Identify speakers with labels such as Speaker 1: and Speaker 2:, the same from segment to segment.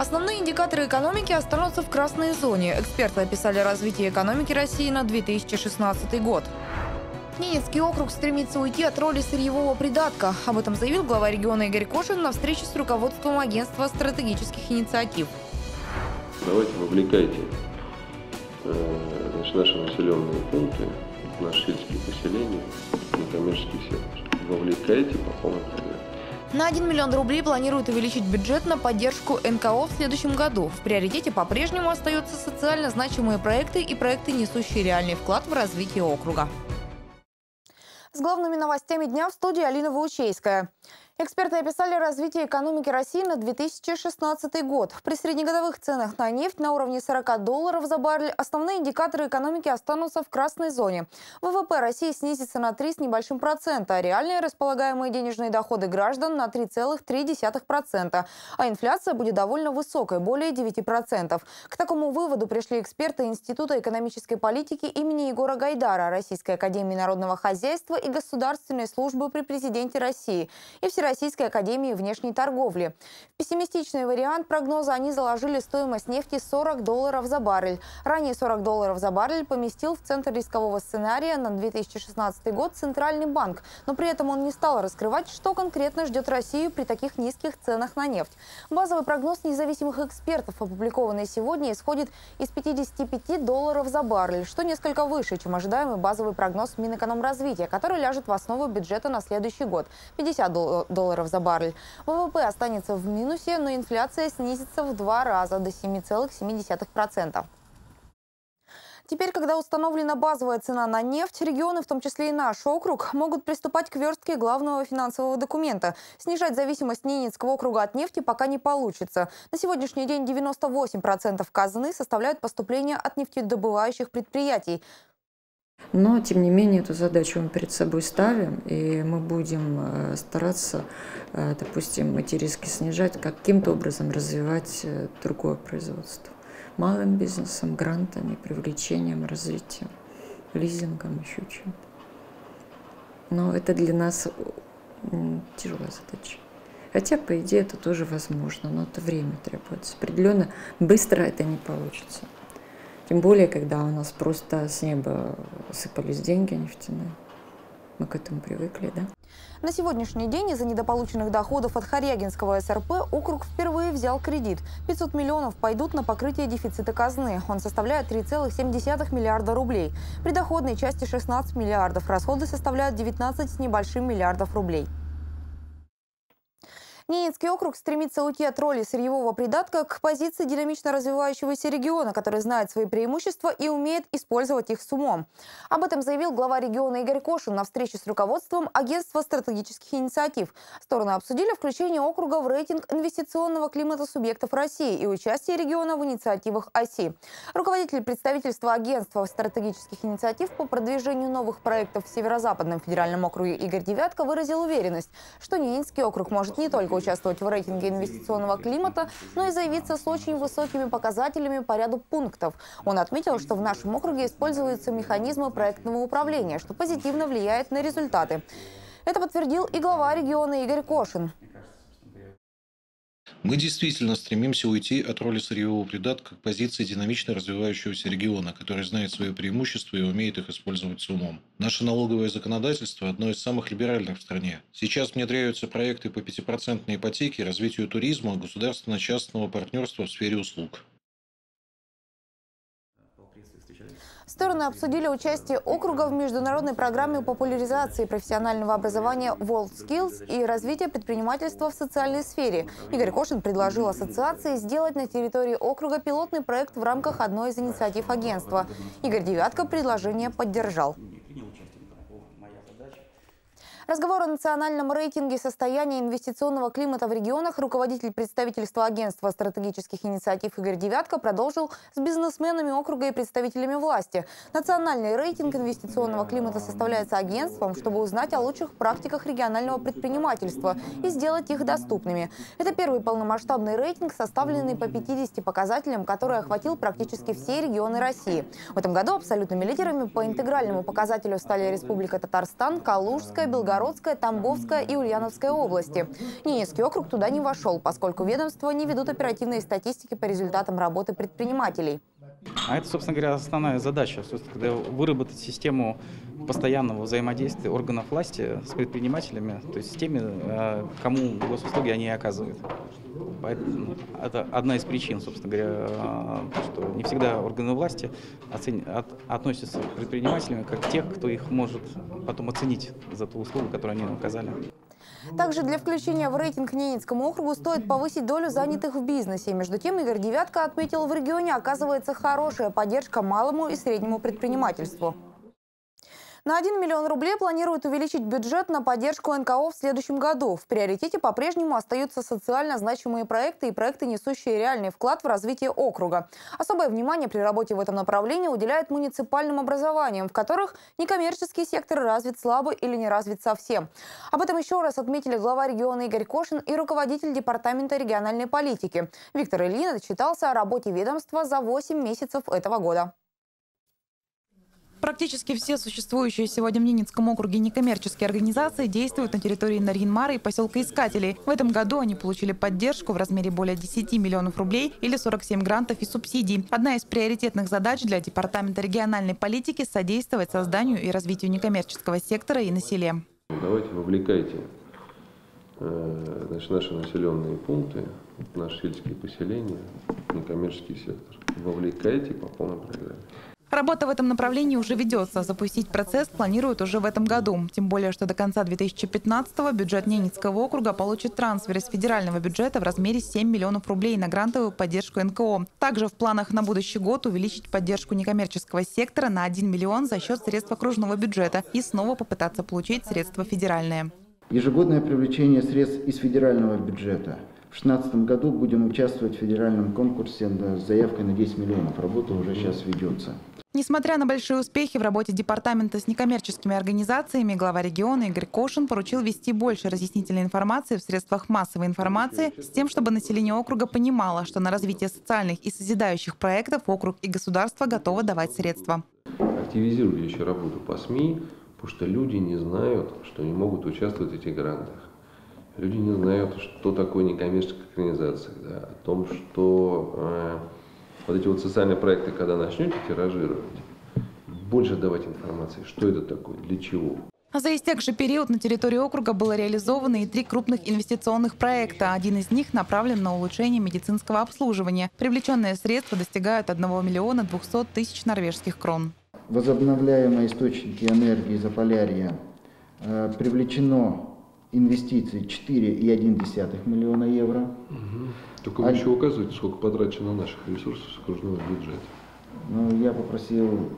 Speaker 1: Основные индикаторы экономики останутся в красной зоне. Эксперты описали развитие экономики России на 2016 год. Ненецкий округ стремится уйти от роли сырьевого придатка. Об этом заявил глава региона Игорь Кошин на встрече с руководством агентства стратегических инициатив.
Speaker 2: Давайте вовлекайте э, значит, наши населенные пункты, наши сельские поселения, некоммерческий сектор. Вовлекайте по полной программе.
Speaker 1: На 1 миллион рублей планируют увеличить бюджет на поддержку НКО в следующем году. В приоритете по-прежнему остаются социально значимые проекты и проекты, несущие реальный вклад в развитие округа. С главными новостями дня в студии Алина Ваучейская. Эксперты описали развитие экономики России на 2016 год. При среднегодовых ценах на нефть на уровне 40 долларов за баррель основные индикаторы экономики останутся в красной зоне. ВВП России снизится на 3 с небольшим процента, а реальные располагаемые денежные доходы граждан на 3,3%. А инфляция будет довольно высокой, более 9%. К такому выводу пришли эксперты Института экономической политики имени Егора Гайдара, Российской академии народного хозяйства и государственной службы при президенте России и Всероссийской Российской академии внешней торговли. В пессимистичный вариант прогноза они заложили стоимость нефти 40 долларов за баррель. Ранее 40 долларов за баррель поместил в центр рискового сценария на 2016 год Центральный банк. Но при этом он не стал раскрывать, что конкретно ждет Россию при таких низких ценах на нефть. Базовый прогноз независимых экспертов, опубликованный сегодня, исходит из 55 долларов за баррель, что несколько выше, чем ожидаемый базовый прогноз Минэкономразвития, который ляжет в основу бюджета на следующий год – 50 долларов долларов за баррель. ВВП останется в минусе, но инфляция снизится в два раза до 7,7%. Теперь, когда установлена базовая цена на нефть, регионы, в том числе и наш округ, могут приступать к верстке главного финансового документа. Снижать зависимость Ненецкого округа от нефти пока не получится. На сегодняшний день 98% казны составляют поступления от нефтедобывающих предприятий.
Speaker 3: Но, тем не менее, эту задачу мы перед собой ставим, и мы будем э, стараться, э, допустим, эти риски снижать, каким-то образом развивать э, другое производство. Малым бизнесом, грантами, привлечением, развитием, лизингом, еще чем-то. Но это для нас тяжелая задача. Хотя, по идее, это тоже возможно, но это время требуется. Определенно быстро это не получится. Тем более, когда у нас просто с неба сыпались деньги нефтяные. Мы к этому привыкли, да?
Speaker 1: На сегодняшний день из-за недополученных доходов от Харягинского СРП округ впервые взял кредит. 500 миллионов пойдут на покрытие дефицита казны. Он составляет 3,7 миллиарда рублей. При доходной части 16 миллиардов. Расходы составляют 19 с небольшим миллиардов рублей. Ненецкий округ стремится уйти от роли сырьевого придатка к позиции динамично развивающегося региона, который знает свои преимущества и умеет использовать их с умом. Об этом заявил глава региона Игорь Кошин на встрече с руководством Агентства стратегических инициатив. Стороны обсудили включение округа в рейтинг инвестиционного климата субъектов России и участие региона в инициативах оси. Руководитель представительства Агентства стратегических инициатив по продвижению новых проектов в Северо-Западном федеральном округе Игорь Девятко выразил уверенность, что Ненецкий округ может не только участвовать в рейтинге инвестиционного климата, но и заявиться с очень высокими показателями по ряду пунктов. Он отметил, что в нашем округе используются механизмы проектного управления, что позитивно влияет на результаты. Это подтвердил и глава региона Игорь Кошин.
Speaker 4: Мы действительно стремимся уйти от роли сырьевого придатка к позиции динамично развивающегося региона, который знает свои преимущества и умеет их использовать с умом. Наше налоговое законодательство одно из самых либеральных в стране. Сейчас внедряются проекты по 5% ипотеке, развитию туризма, государственно-частного партнерства в сфере услуг.
Speaker 1: Стороны обсудили участие округа в международной программе популяризации профессионального образования WorldSkills и развития предпринимательства в социальной сфере. Игорь Кошин предложил ассоциации сделать на территории округа пилотный проект в рамках одной из инициатив агентства. Игорь Девятко предложение поддержал. Разговор о национальном рейтинге состояния инвестиционного климата в регионах руководитель представительства агентства стратегических инициатив Игорь Девятко продолжил с бизнесменами округа и представителями власти. Национальный рейтинг инвестиционного климата составляется агентством, чтобы узнать о лучших практиках регионального предпринимательства и сделать их доступными. Это первый полномасштабный рейтинг, составленный по 50 показателям, который охватил практически все регионы России. В этом году абсолютными лидерами по интегральному показателю стали Республика Татарстан, Калужская, Белгородская, Нижегородская, Тамбовская и Ульяновская области. Ненецкий округ туда не вошел, поскольку ведомства не ведут оперативные статистики по результатам работы предпринимателей.
Speaker 5: А это, собственно говоря, основная задача, когда выработать систему постоянного взаимодействия органов власти с предпринимателями, то есть с теми, э, кому госуслуги они оказывают. Поэтому это одна из причин, собственно говоря, что не всегда органы власти оцен... от... относятся к предпринимателям как тех, кто их может потом оценить за ту услугу, которую они оказали.
Speaker 1: Также для включения в рейтинг Ненецкому округу стоит повысить долю занятых в бизнесе. Между тем, Игорь Девятко отметил, в регионе оказывается хорошая поддержка малому и среднему предпринимательству. На 1 миллион рублей планируют увеличить бюджет на поддержку НКО в следующем году. В приоритете по-прежнему остаются социально значимые проекты и проекты, несущие реальный вклад в развитие округа. Особое внимание при работе в этом направлении уделяет муниципальным образованиям, в которых некоммерческий сектор развит слабо или не развит совсем. Об этом еще раз отметили глава региона Игорь Кошин и руководитель Департамента региональной политики. Виктор Ильин отчитался о работе ведомства за 8 месяцев этого года.
Speaker 6: Практически все существующие сегодня в Ненецком округе некоммерческие организации действуют на территории Нарьинмара и поселка Искателей. В этом году они получили поддержку в размере более 10 миллионов рублей или 47 грантов и субсидий. Одна из приоритетных задач для Департамента региональной политики – содействовать созданию и развитию некоммерческого сектора и населения.
Speaker 2: Давайте вовлекайте э, значит, наши населенные пункты, наши сельские поселения, некоммерческий сектор. Вовлекайте по полной программе.
Speaker 6: Работа в этом направлении уже ведется. Запустить процесс планируют уже в этом году. Тем более, что до конца 2015-го бюджет Ненецкого округа получит трансфер из федерального бюджета в размере 7 миллионов рублей на грантовую поддержку НКО. Также в планах на будущий год увеличить поддержку некоммерческого сектора на 1 миллион за счет средств окружного бюджета и снова попытаться получить средства федеральные.
Speaker 7: Ежегодное привлечение средств из федерального бюджета. В 2016 году будем участвовать в федеральном конкурсе с заявкой на 10 миллионов. Работа уже сейчас ведется.
Speaker 6: Несмотря на большие успехи в работе департамента с некоммерческими организациями, глава региона Игорь Кошин поручил вести больше разъяснительной информации в средствах массовой информации с тем, чтобы население округа понимало, что на развитие социальных и созидающих проектов округ и государство готовы давать средства.
Speaker 2: Активизируйте еще работу по СМИ, потому что люди не знают, что они могут участвовать в этих грантах. Люди не знают, что такое некоммерческая организация, да, о том, что э, вот эти вот социальные проекты, когда начнете тиражировать, больше давать информации, что это такое, для чего.
Speaker 6: А за истекший период на территории округа было реализовано и три крупных инвестиционных проекта. Один из них направлен на улучшение медицинского обслуживания. Привлеченные средства достигают 1 миллиона 200 тысяч норвежских крон.
Speaker 7: Возобновляемые источники энергии Заполярья э, привлечено инвестиций 4,1 миллиона евро.
Speaker 2: Угу. Только вы а... еще указываете, сколько потрачено наших ресурсов с окружного бюджета.
Speaker 7: Ну, я попросил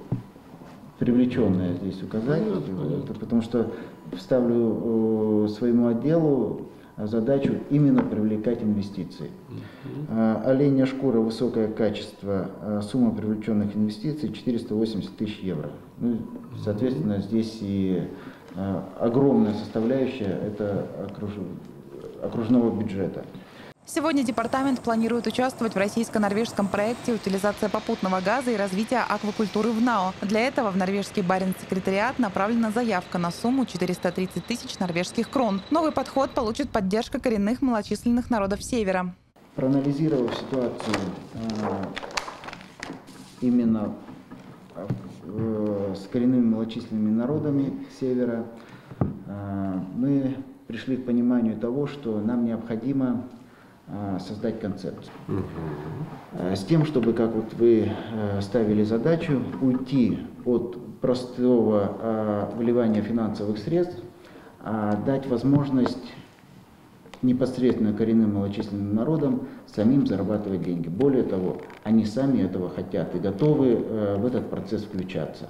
Speaker 7: привлеченное здесь указать, понятно, понятно. потому что вставлю своему отделу задачу именно привлекать инвестиции. Угу. Оленя шкура, высокое качество, а, сумма привлеченных инвестиций 480 тысяч евро. Ну, соответственно, здесь и а, огромная составляющая это окружного бюджета.
Speaker 6: Сегодня департамент планирует участвовать в российско-норвежском проекте «Утилизация попутного газа и развитие аквакультуры в НАО». Для этого в норвежский барин-секретариат направлена заявка на сумму 430 тысяч норвежских крон. Новый подход получит поддержка коренных малочисленных народов Севера.
Speaker 7: Проанализировав ситуацию а, именно а, с коренными малочисленными народами Севера, а, мы пришли к пониманию того, что нам необходимо создать концепцию. Угу. С тем, чтобы, как вот вы э, ставили задачу, уйти от простого вливания финансовых средств, а дать возможность непосредственно коренным малочисленным народам самим зарабатывать деньги. Более того, они сами этого хотят и готовы э, в этот процесс включаться.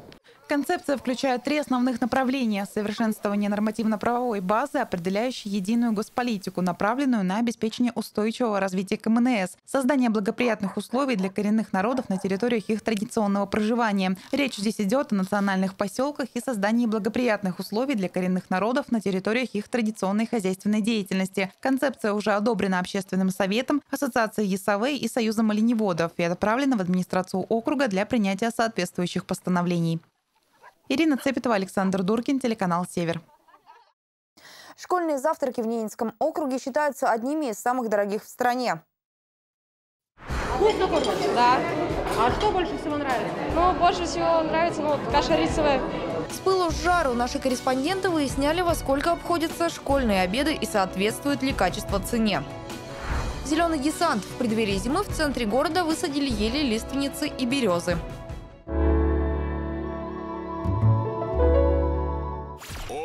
Speaker 6: Концепция включает три основных направления. Совершенствование нормативно-правовой базы, определяющей единую госполитику, направленную на обеспечение устойчивого развития КМНС, создание благоприятных условий для коренных народов на территориях их традиционного проживания. Речь здесь идет о национальных поселках и создании благоприятных условий для коренных народов на территориях их традиционной хозяйственной деятельности. Концепция уже одобрена Общественным советом, Ассоциацией ЕСАВЭ и Союзом оленеводов и отправлена в администрацию округа для принятия соответствующих постановлений. Ирина Цепетова, Александр Дуркин, телеканал «Север».
Speaker 1: Школьные завтраки в Ненецком округе считаются одними из самых дорогих в стране.
Speaker 8: Вкусно кормят? Да. А что больше всего нравится?
Speaker 9: Ну, больше всего нравится ну, каша рисовая.
Speaker 1: С пылу с жару наши корреспонденты выясняли, во сколько обходятся школьные обеды и соответствует ли качество цене. Зеленый десант. В преддверии зимы в центре города высадили ели, лиственницы и березы.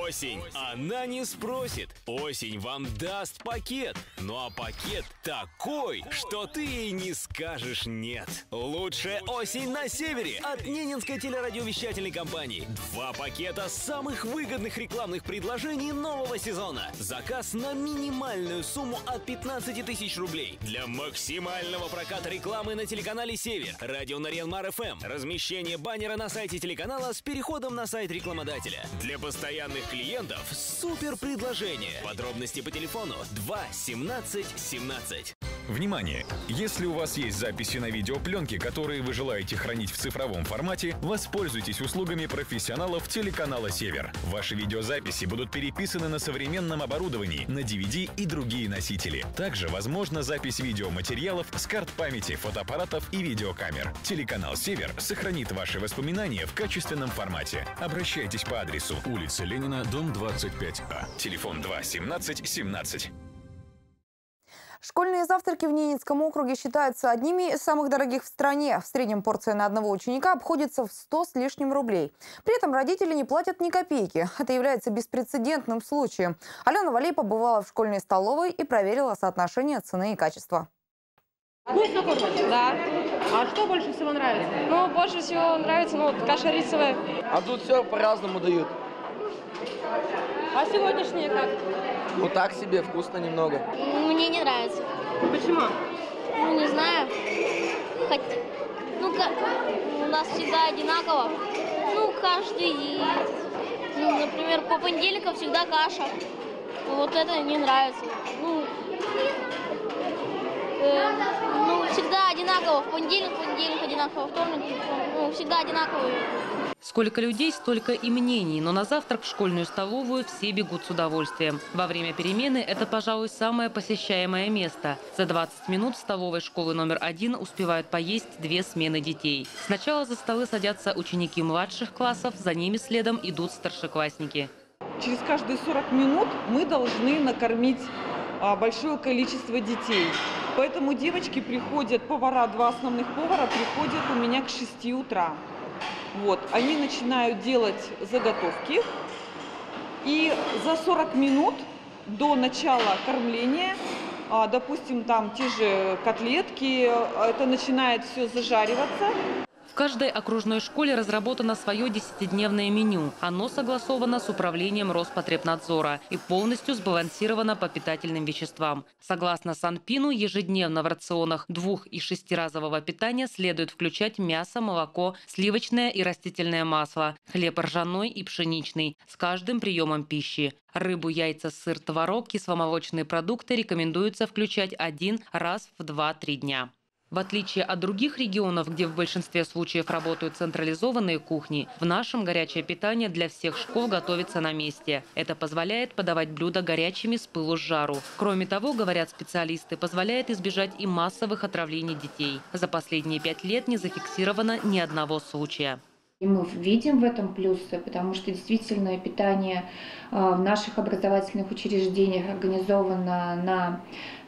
Speaker 10: Осень, она не спросит. Осень вам даст пакет. Ну а пакет такой, что ты ей не скажешь нет. Лучшая осень на севере от Ненецкой телерадиовещательной компании. Два пакета самых выгодных рекламных предложений нового сезона. Заказ на минимальную сумму от 15 тысяч рублей. Для максимального проката рекламы на телеканале Север. Радио Нарьянмар ФМ. Размещение баннера на сайте телеканала с переходом на сайт рекламодателя. Для постоянных клиентов супер предложение. Подробности по телефону 2 17 17.
Speaker 11: Внимание! Если у вас есть записи на видеопленке, которые вы желаете хранить в цифровом формате, воспользуйтесь услугами профессионалов телеканала «Север». Ваши видеозаписи будут переписаны на современном оборудовании, на DVD и другие носители. Также возможна запись видеоматериалов с карт памяти, фотоаппаратов и видеокамер. Телеканал «Север» сохранит ваши воспоминания в качественном формате. Обращайтесь по адресу улица Ленина, дом 25А. Телефон 2 17 17.
Speaker 1: Школьные завтраки в Ненецком округе считаются одними из самых дорогих в стране. В среднем порция на одного ученика обходится в 100 с лишним рублей. При этом родители не платят ни копейки. Это является беспрецедентным случаем. Алена Валей побывала в школьной столовой и проверила соотношение цены и качества.
Speaker 8: Вкусно кормят?
Speaker 9: Да.
Speaker 8: А что больше всего нравится?
Speaker 9: Ну, больше всего нравится ну, каша рисовая.
Speaker 12: А тут все по-разному дают.
Speaker 8: А сегодняшнее как?
Speaker 12: Ну так себе, вкусно немного.
Speaker 13: Мне не нравится.
Speaker 8: Почему?
Speaker 13: Ну, не знаю. Хоть, ну, как, у нас всегда одинаково. Ну, каждый, ну, например, по понедельникам всегда каша. Вот это не нравится. Ну, э, ну, всегда одинаково. В понедельник, в понедельник одинаково, вторник, ну, всегда одинаково.
Speaker 14: Сколько людей, столько и мнений, но на завтрак в школьную столовую все бегут с удовольствием. Во время перемены это, пожалуй, самое посещаемое место. За 20 минут в столовой школы номер один успевают поесть две смены детей. Сначала за столы садятся ученики младших классов, за ними следом идут старшеклассники.
Speaker 15: Через каждые 40 минут мы должны накормить а, большое количество детей. Поэтому девочки приходят, повара, два основных повара приходят у меня к 6 утра. Вот, они начинают делать заготовки, и за 40 минут до начала кормления, а, допустим, там те же котлетки, это начинает все зажариваться.
Speaker 14: Каждой окружной школе разработано свое десятидневное меню. Оно согласовано с управлением Роспотребнадзора и полностью сбалансировано по питательным веществам. Согласно Санпину, ежедневно в рационах двух- и шестиразового питания следует включать мясо, молоко, сливочное и растительное масло, хлеб ржаной и пшеничный с каждым приемом пищи. Рыбу, яйца, сыр, творог, кисломолочные продукты рекомендуется включать один раз в 2-3 дня. В отличие от других регионов, где в большинстве случаев работают централизованные кухни, в нашем горячее питание для всех школ готовится на месте. Это позволяет подавать блюда горячими с пылу с жару. Кроме того, говорят специалисты, позволяет избежать и массовых отравлений детей. За последние пять лет не зафиксировано ни одного случая.
Speaker 16: И мы видим в этом плюсы, потому что действительно питание в наших образовательных учреждениях организовано на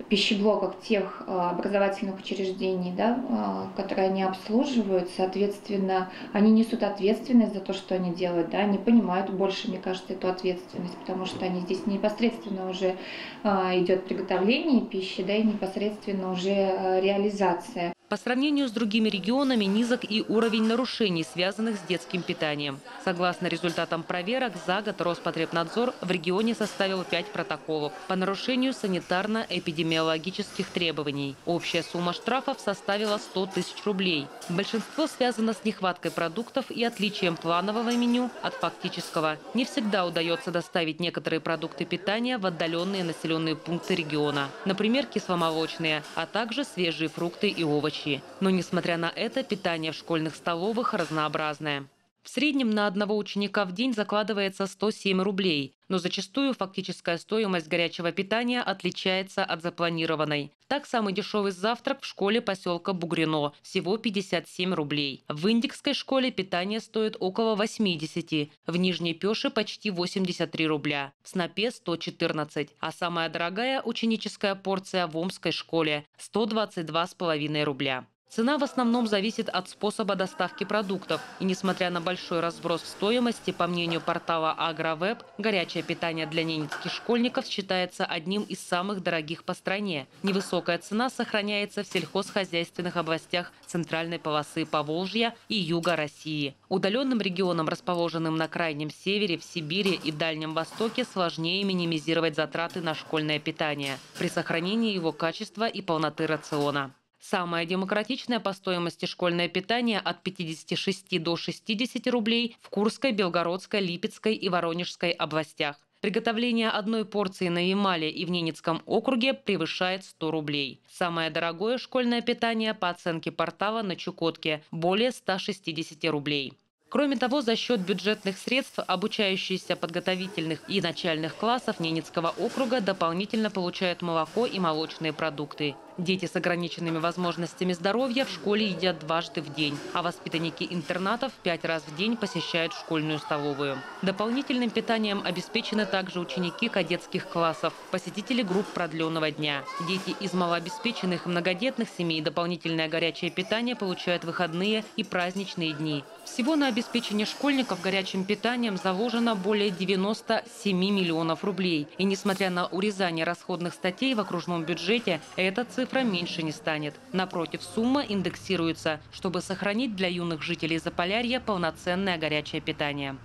Speaker 16: пищеблоках тех образовательных учреждений, да, которые они обслуживают. Соответственно, они несут ответственность за то, что они делают. Да, они понимают больше, мне кажется, эту ответственность, потому что они здесь непосредственно уже идет приготовление пищи, да, и непосредственно уже реализация.
Speaker 14: По сравнению с другими регионами низок и уровень нарушений, связанных с детским питанием. Согласно результатам проверок, за год Роспотребнадзор в регионе составил 5 протоколов по нарушению санитарно-эпидемиологических требований. Общая сумма штрафов составила 100 тысяч рублей. Большинство связано с нехваткой продуктов и отличием планового меню от фактического. Не всегда удается доставить некоторые продукты питания в отдаленные населенные пункты региона. Например, кисломолочные, а также свежие фрукты и овощи. Но, несмотря на это, питание в школьных столовых разнообразное. В среднем на одного ученика в день закладывается 107 рублей, но зачастую фактическая стоимость горячего питания отличается от запланированной. Так, самый дешевый завтрак в школе поселка Бугрино – всего 57 рублей. В Индикской школе питание стоит около 80, в Нижней Пеше – почти 83 рубля, в Снопе – 114, а самая дорогая ученическая порция в Омской школе – 122,5 рубля. Цена в основном зависит от способа доставки продуктов. И несмотря на большой разброс стоимости, по мнению портала Агровеб, горячее питание для ненецких школьников считается одним из самых дорогих по стране. Невысокая цена сохраняется в сельхозхозяйственных областях центральной полосы Поволжья и юга России. Удаленным регионам, расположенным на крайнем севере, в Сибири и Дальнем Востоке, сложнее минимизировать затраты на школьное питание при сохранении его качества и полноты рациона. Самое демократичное по стоимости школьное питание от 56 до 60 рублей в Курской, Белгородской, Липецкой и Воронежской областях. Приготовление одной порции на Ямале и в Ненецком округе превышает 100 рублей. Самое дорогое школьное питание по оценке портала на Чукотке – более 160 рублей. Кроме того, за счет бюджетных средств обучающиеся подготовительных и начальных классов Ненецкого округа дополнительно получают молоко и молочные продукты. Дети с ограниченными возможностями здоровья в школе едят дважды в день, а воспитанники интернатов пять раз в день посещают школьную столовую. Дополнительным питанием обеспечены также ученики кадетских классов, посетители групп продленного дня. Дети из малообеспеченных и многодетных семей дополнительное горячее питание получают выходные и праздничные дни. Всего на обеспечение школьников горячим питанием заложено более 97 миллионов рублей. И несмотря на урезание расходных статей в окружном бюджете, эта цифра цифра меньше не станет. Напротив, сумма индексируется, чтобы сохранить для юных жителей Заполярья полноценное горячее питание.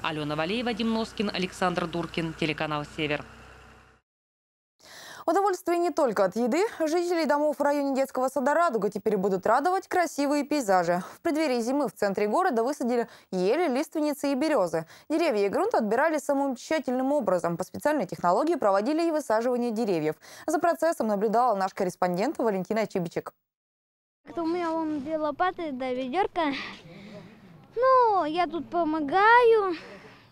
Speaker 14: Алена Валеева, Вадим Носкин, Александр Дуркин, телеканал «Север».
Speaker 17: Удовольствие не только от еды. Жителей домов в районе детского сада «Радуга» теперь будут радовать красивые пейзажи. В преддверии зимы в центре города высадили ели, лиственницы и березы. Деревья и грунт отбирали самым тщательным образом. По специальной технологии проводили и высаживание деревьев. За процессом наблюдала наш корреспондент Валентина Чибичек.
Speaker 18: У меня вон две лопаты, да, ведерко. Ну, я тут помогаю,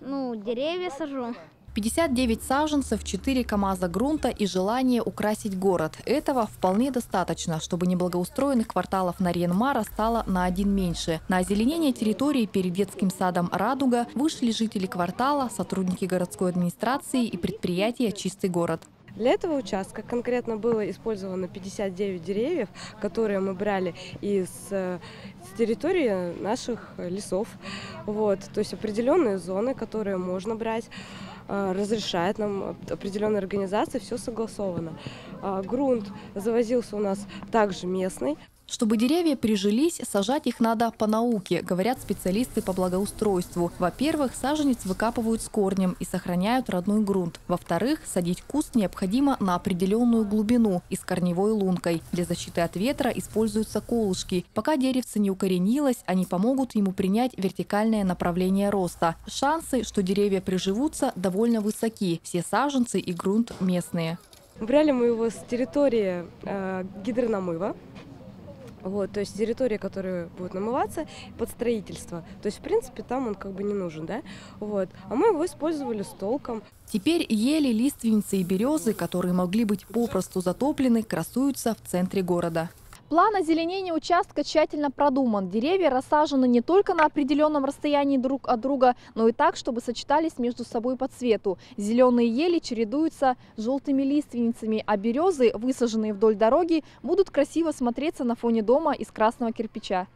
Speaker 18: ну, деревья сажу.
Speaker 17: 59 саженцев, 4 КАМАЗа грунта и желание украсить город. Этого вполне достаточно, чтобы неблагоустроенных кварталов на Ренмара стало на один меньше. На озеленение территории перед детским садом «Радуга» вышли жители квартала, сотрудники городской администрации и предприятия «Чистый город».
Speaker 19: Для этого участка конкретно было использовано 59 деревьев, которые мы брали из, э, с территории наших лесов. Вот, то есть определенные зоны, которые можно брать. А, разрешает нам определенная организация, все согласовано. А, грунт завозился у нас также местный.
Speaker 17: Чтобы деревья прижились, сажать их надо по науке, говорят специалисты по благоустройству. Во-первых, саженец выкапывают с корнем и сохраняют родной грунт. Во-вторых, садить куст необходимо на определенную глубину и с корневой лункой. Для защиты от ветра используются колышки. Пока деревце не укоренилось, они помогут ему принять вертикальное направление роста. Шансы, что деревья приживутся, довольно высоки. Все саженцы и грунт местные.
Speaker 19: Брали мы его с территории э, гидронамыва. Вот, то есть территория, которая будет намываться под строительство. То есть, в принципе, там он как бы не нужен, да? Вот. А мы его использовали с толком.
Speaker 17: Теперь ели, лиственницы и березы, которые могли быть попросту затоплены, красуются в центре города.
Speaker 20: План озеленения участка тщательно продуман. Деревья рассажены не только на определенном расстоянии друг от друга, но и так, чтобы сочетались между собой по цвету. Зеленые ели чередуются с желтыми лиственницами, а березы, высаженные вдоль дороги, будут красиво смотреться на фоне дома из красного кирпича.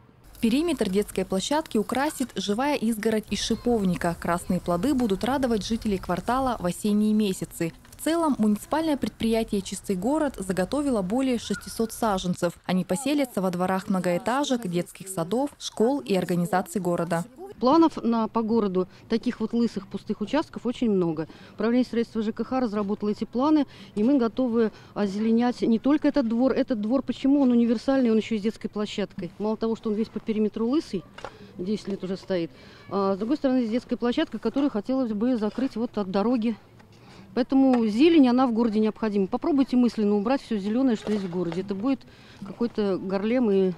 Speaker 17: Периметр детской площадки украсит живая изгородь из шиповника. Красные плоды будут радовать жителей квартала в осенние месяцы. Целом, муниципальное предприятие «Чистый город» заготовило более 600 саженцев. Они поселятся во дворах многоэтажек, детских садов, школ и организаций города.
Speaker 21: Планов на, по городу таких вот лысых пустых участков очень много. Управление строительства ЖКХ разработало эти планы, и мы готовы озеленять не только этот двор. Этот двор, почему он универсальный, он еще и с детской площадкой. Мало того, что он весь по периметру лысый, 10 лет уже стоит. А с другой стороны, здесь детская площадка, которую хотелось бы закрыть вот от дороги Поэтому зелень, она в городе необходима. Попробуйте мысленно убрать все зеленое, что есть в городе. Это будет какой-то горлем и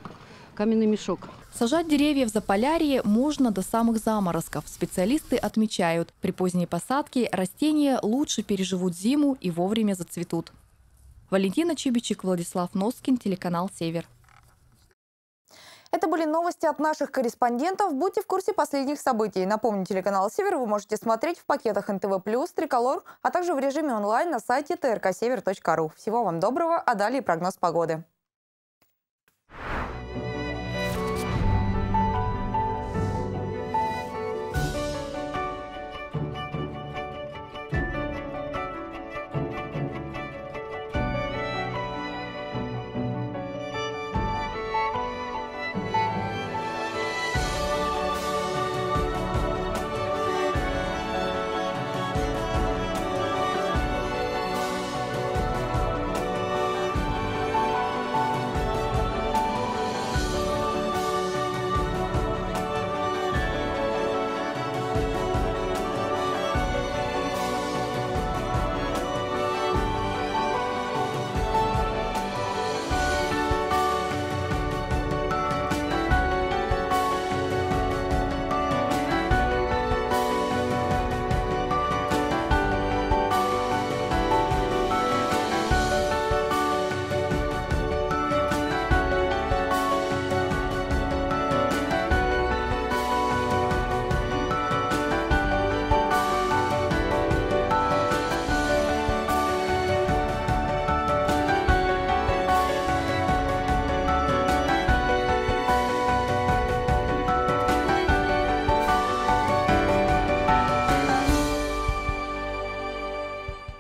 Speaker 21: каменный мешок.
Speaker 17: Сажать деревья в Заполярье можно до самых заморозков. Специалисты отмечают, при поздней посадке растения лучше переживут зиму и вовремя зацветут. Валентина Чибичек, Владислав Носкин, телеканал «Север».
Speaker 1: Это были новости от наших корреспондентов. Будьте в курсе последних событий. Напомню, телеканал «Север» вы можете смотреть в пакетах НТВ+, Триколор, а также в режиме онлайн на сайте trksевер.ру. Всего вам доброго, а далее прогноз погоды.